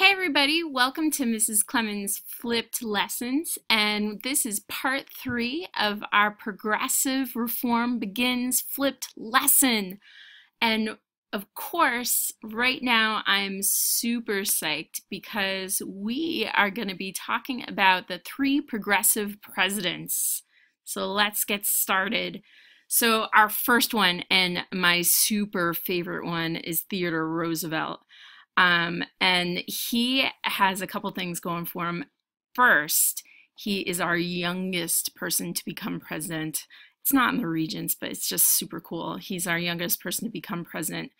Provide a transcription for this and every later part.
Hey everybody, welcome to Mrs. Clemens Flipped Lessons, and this is part three of our Progressive Reform Begins Flipped lesson. And of course, right now I'm super psyched because we are going to be talking about the three progressive presidents. So let's get started. So, our first one, and my super favorite one, is Theodore Roosevelt. Um, and he has a couple things going for him. First, he is our youngest person to become president. It's not in the regents, but it's just super cool. He's our youngest person to become president.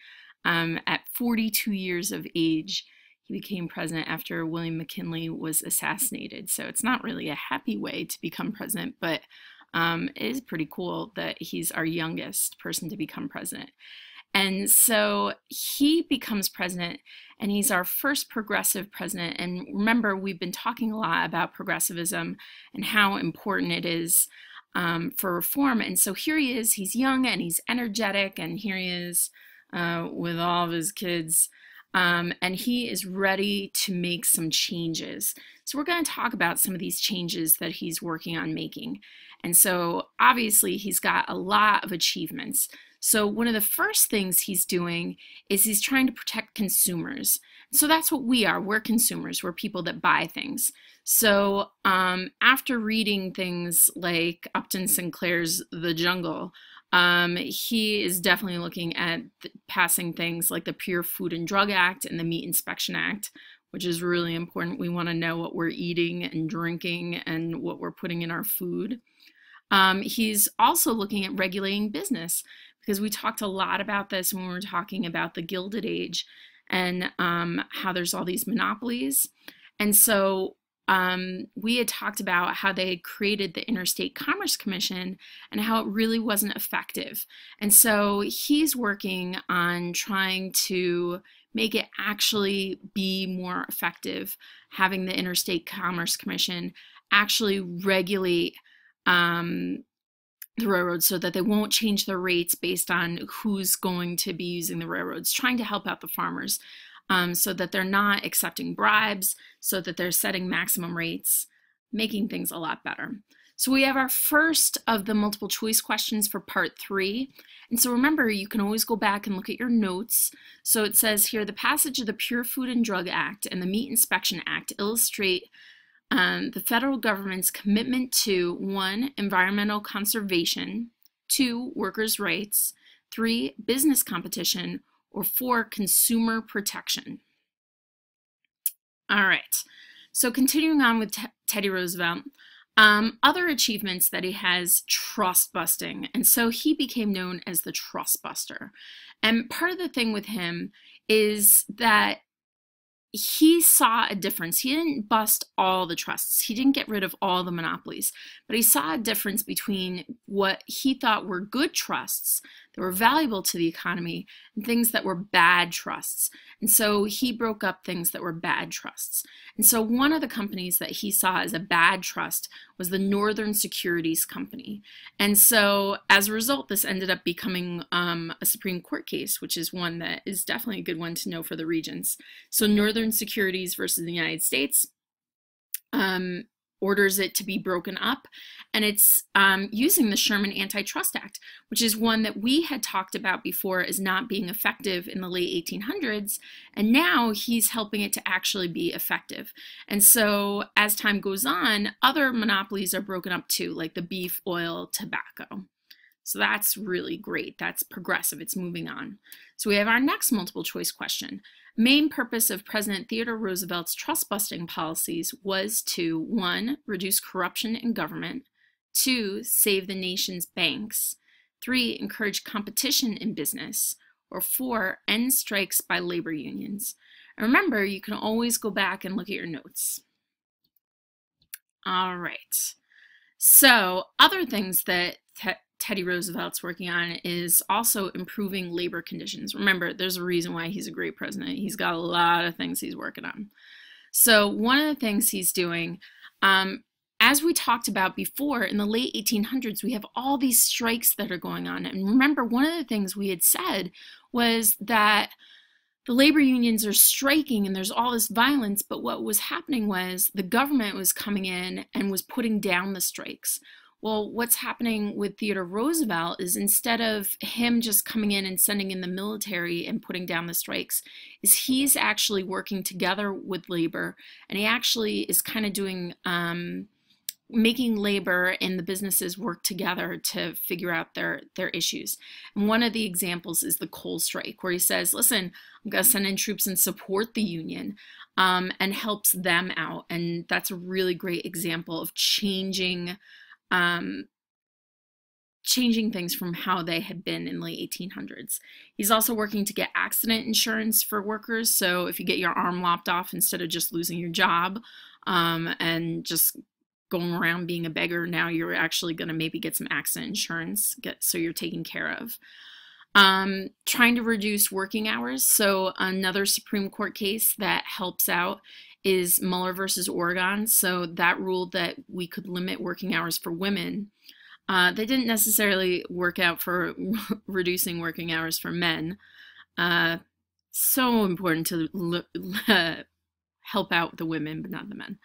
Um, at 42 years of age, he became president after William McKinley was assassinated. So it's not really a happy way to become president, but um, it is pretty cool that he's our youngest person to become president. And so he becomes president, and he's our first progressive president. And remember, we've been talking a lot about progressivism and how important it is um, for reform. And so here he is, he's young and he's energetic, and here he is uh, with all of his kids. Um, and he is ready to make some changes. So, we're going to talk about some of these changes that he's working on making. And so, obviously, he's got a lot of achievements. So, one of the first things he's doing is he's trying to protect consumers. So, that's what we are. We're consumers, we're people that buy things. So, um, after reading things like Upton Sinclair's The Jungle, um, he is definitely looking at passing things like the Pure Food and Drug Act and the Meat Inspection Act, which is really important. We want to know what we're eating and drinking and what we're putting in our food. Um, he's also looking at regulating business because we talked a lot about this when we were talking about the Gilded Age and um, how there's all these monopolies. And so um, we had talked about how they had created the Interstate Commerce Commission and how it really wasn't effective. And so he's working on trying to make it actually be more effective, having the Interstate Commerce Commission actually regulate um, the railroads so that they won't change their rates based on who's going to be using the railroads, trying to help out the farmers um, so that they're not accepting bribes, so that they're setting maximum rates, making things a lot better. So we have our first of the multiple choice questions for part three. And so remember, you can always go back and look at your notes. So it says here, the passage of the Pure Food and Drug Act and the Meat Inspection Act illustrate um, the federal government's commitment to one, environmental conservation, two, workers' rights, three, business competition, or four, consumer protection. All right, so continuing on with Teddy Roosevelt, um, other achievements that he has trust busting. And so he became known as the trust buster. And part of the thing with him is that he saw a difference. He didn't bust all the trusts, he didn't get rid of all the monopolies, but he saw a difference between what he thought were good trusts that were valuable to the economy and things that were bad trusts. And so he broke up things that were bad trusts. And so one of the companies that he saw as a bad trust was the Northern Securities Company. And so as a result, this ended up becoming um, a Supreme Court case, which is one that is definitely a good one to know for the regents. So Northern Securities versus the United States. Um, orders it to be broken up. And it's um, using the Sherman Antitrust Act, which is one that we had talked about before as not being effective in the late 1800s. And now he's helping it to actually be effective. And so as time goes on, other monopolies are broken up too, like the beef, oil, tobacco. So that's really great. That's progressive. It's moving on. So we have our next multiple choice question. Main purpose of President Theodore Roosevelt's trust busting policies was to one, reduce corruption in government, two, save the nation's banks, three, encourage competition in business, or four, end strikes by labor unions. And remember, you can always go back and look at your notes. All right. So, other things that Teddy Roosevelt's working on is also improving labor conditions. Remember, there's a reason why he's a great president. He's got a lot of things he's working on. So, one of the things he's doing, um, as we talked about before, in the late 1800s, we have all these strikes that are going on. And remember, one of the things we had said was that the labor unions are striking and there's all this violence, but what was happening was the government was coming in and was putting down the strikes. Well, what's happening with Theodore Roosevelt is instead of him just coming in and sending in the military and putting down the strikes, is he's actually working together with labor, and he actually is kind of doing um, making labor and the businesses work together to figure out their their issues. And one of the examples is the coal strike, where he says, "Listen, I'm going to send in troops and support the union." Um, and helps them out. And that's a really great example of changing um, changing things from how they had been in the late 1800s. He's also working to get accident insurance for workers. So if you get your arm lopped off instead of just losing your job um, and just going around being a beggar, now you're actually going to maybe get some accident insurance get so you're taken care of. Um, trying to reduce working hours. So another Supreme Court case that helps out is Muller versus Oregon. So that ruled that we could limit working hours for women. Uh, they didn't necessarily work out for reducing working hours for men. Uh, so important to help out the women, but not the men.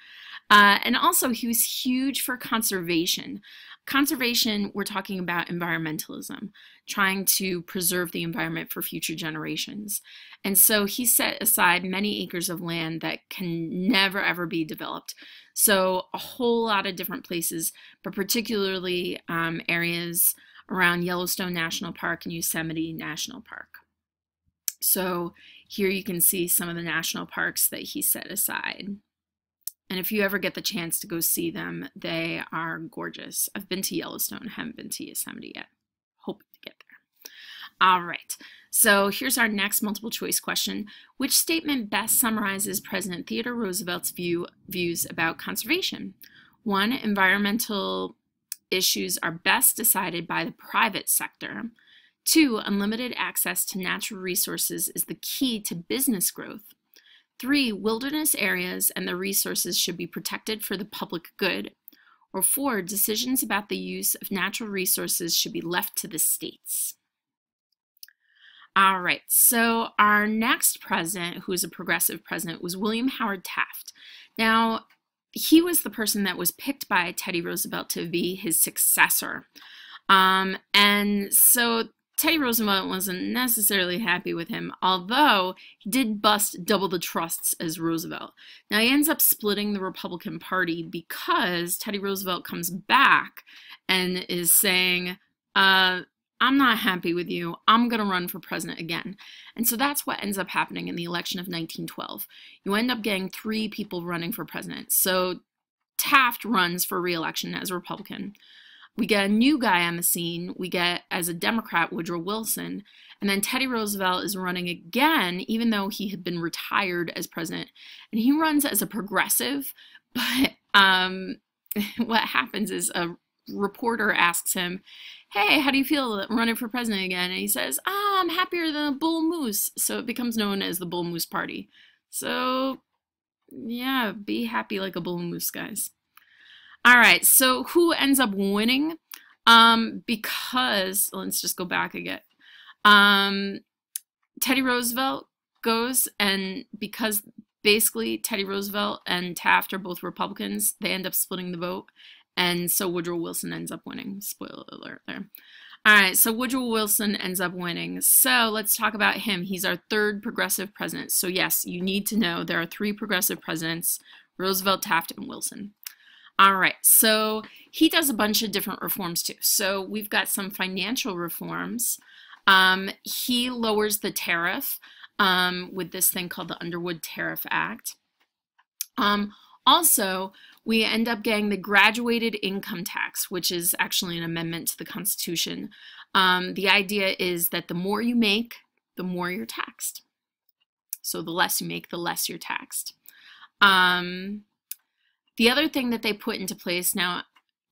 Uh, and also, he was huge for conservation. Conservation, we're talking about environmentalism, trying to preserve the environment for future generations. And so he set aside many acres of land that can never ever be developed. So, a whole lot of different places, but particularly um, areas around Yellowstone National Park and Yosemite National Park. So, here you can see some of the national parks that he set aside. And if you ever get the chance to go see them, they are gorgeous. I've been to Yellowstone, haven't been to Yosemite yet. Hope to get there. All right. So here's our next multiple choice question. Which statement best summarizes President Theodore Roosevelt's view, views about conservation? One, environmental issues are best decided by the private sector. Two, unlimited access to natural resources is the key to business growth. Three, wilderness areas and the resources should be protected for the public good. Or four, decisions about the use of natural resources should be left to the states. All right, so our next president, who was a progressive president, was William Howard Taft. Now, he was the person that was picked by Teddy Roosevelt to be his successor. Um, and so Teddy Roosevelt wasn't necessarily happy with him, although he did bust double the trusts as Roosevelt. Now he ends up splitting the Republican Party because Teddy Roosevelt comes back and is saying, uh, I'm not happy with you. I'm going to run for president again. And so that's what ends up happening in the election of 1912. You end up getting three people running for president. So Taft runs for reelection as a Republican. We get a new guy on the scene. We get, as a Democrat, Woodrow Wilson. And then Teddy Roosevelt is running again, even though he had been retired as president. And he runs as a progressive. But um, what happens is a reporter asks him, Hey, how do you feel running for president again? And he says, ah, I'm happier than a bull moose. So it becomes known as the Bull Moose Party. So, yeah, be happy like a bull moose, guys. All right, so who ends up winning? Um, because let's just go back again. Um, Teddy Roosevelt goes, and because basically Teddy Roosevelt and Taft are both Republicans, they end up splitting the vote, and so Woodrow Wilson ends up winning. Spoiler alert there. All right, so Woodrow Wilson ends up winning. So let's talk about him. He's our third progressive president. So yes, you need to know there are three progressive presidents, Roosevelt, Taft, and Wilson. All right, so he does a bunch of different reforms too. So we've got some financial reforms. Um, he lowers the tariff um, with this thing called the Underwood Tariff Act. Um, also, we end up getting the graduated income tax, which is actually an amendment to the Constitution. Um, the idea is that the more you make, the more you're taxed. So the less you make, the less you're taxed. Um, the other thing that they put into place now,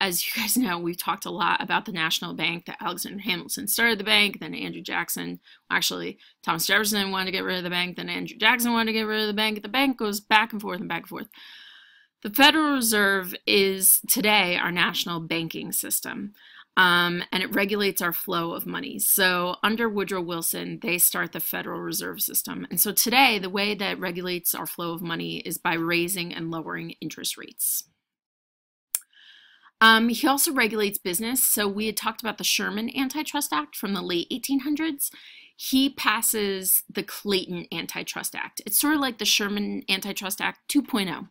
as you guys know, we've talked a lot about the National Bank, that Alexander Hamilton started the bank, then Andrew Jackson, actually, Thomas Jefferson wanted to get rid of the bank, then Andrew Jackson wanted to get rid of the bank. The bank goes back and forth and back and forth. The Federal Reserve is today our national banking system. Um, and it regulates our flow of money. So under Woodrow Wilson, they start the Federal Reserve System. And so today, the way that regulates our flow of money is by raising and lowering interest rates. Um, he also regulates business. So we had talked about the Sherman Antitrust Act from the late 1800s. He passes the Clayton Antitrust Act. It's sort of like the Sherman Antitrust Act 2.0.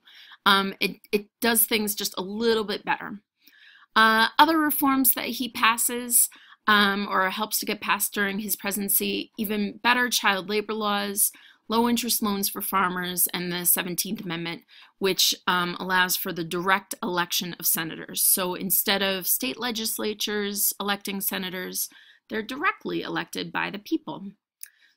Um, it, it does things just a little bit better. Uh, other reforms that he passes um, or helps to get passed during his presidency, even better child labor laws, low interest loans for farmers, and the 17th Amendment, which um, allows for the direct election of senators. So instead of state legislatures electing senators, they're directly elected by the people.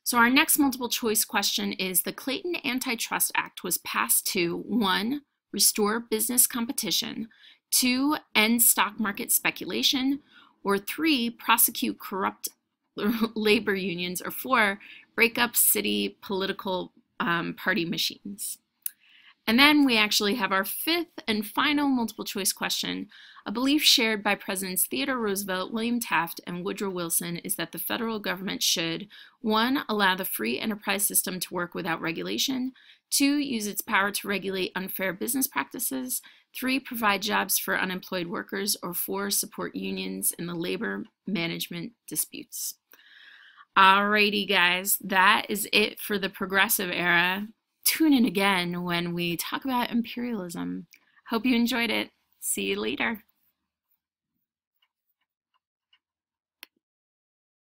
So our next multiple choice question is the Clayton Antitrust Act was passed to one, restore business competition, two, end stock market speculation, or three, prosecute corrupt labor unions, or four, break up city political um, party machines. And then we actually have our fifth and final multiple choice question. A belief shared by Presidents Theodore Roosevelt, William Taft, and Woodrow Wilson is that the federal government should one, allow the free enterprise system to work without regulation, two, use its power to regulate unfair business practices, three, provide jobs for unemployed workers, or four, support unions in the labor management disputes. Alrighty, guys, that is it for the progressive era. Tune in again when we talk about imperialism. Hope you enjoyed it. See you later.